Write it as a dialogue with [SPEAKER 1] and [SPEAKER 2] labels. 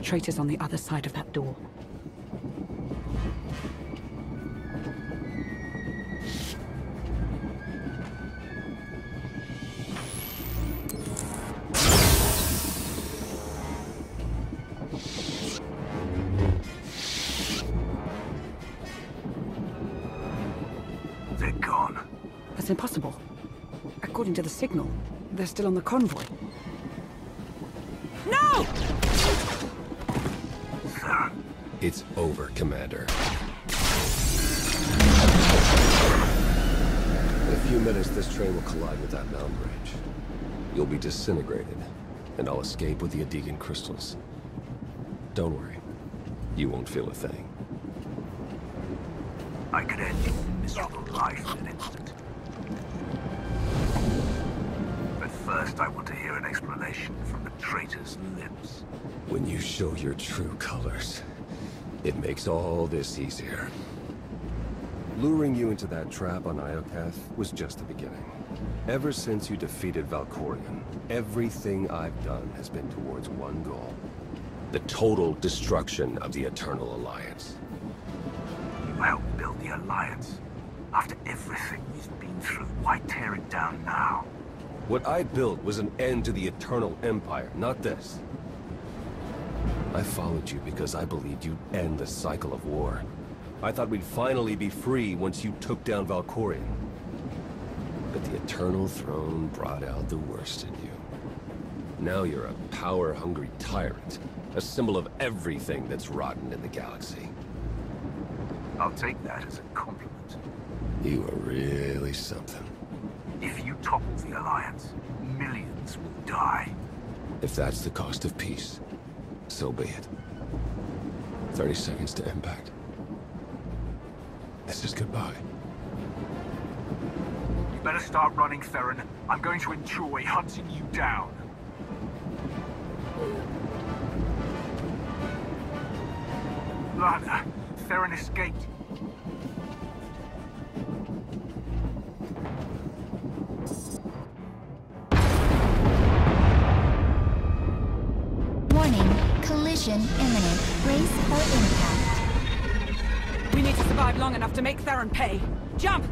[SPEAKER 1] traitors on the other side of that door.
[SPEAKER 2] They're gone.
[SPEAKER 1] That's impossible. According to the signal, they're still on the convoy. No!
[SPEAKER 2] Theron,
[SPEAKER 3] It's over, Commander. In a few minutes, this train will collide with that mountain range. You'll be disintegrated, and I'll escape with the Adegan crystals. Don't worry. You won't feel a thing.
[SPEAKER 2] I could end your miserable life in an instant. But first, I want to hear an explanation from the traitor's lips.
[SPEAKER 3] When you show your true colors, it makes all this easier. Luring you into that trap on Iokath was just the beginning. Ever since you defeated Valkorion, everything I've done has been towards one goal. The total destruction of the Eternal Alliance.
[SPEAKER 2] You helped build the Alliance. After everything we've been through, why tear it down now?
[SPEAKER 3] What I built was an end to the Eternal Empire, not this. I followed you because I believed you'd end the cycle of war. I thought we'd finally be free once you took down Valkorion. But the Eternal Throne brought out the worst in you. Now you're a power-hungry tyrant, a symbol of everything that's rotten in the galaxy.
[SPEAKER 2] I'll take that as a compliment.
[SPEAKER 3] You are really something.
[SPEAKER 2] If you topple the Alliance, millions will die.
[SPEAKER 3] If that's the cost of peace, so be it. 30 seconds to impact. This is goodbye.
[SPEAKER 2] You better start running, Theron. I'm going to enjoy hunting you down. Lana, Theron escaped.
[SPEAKER 4] Collision imminent. Brace for impact.
[SPEAKER 1] We need to survive long enough to make Theron pay. Jump!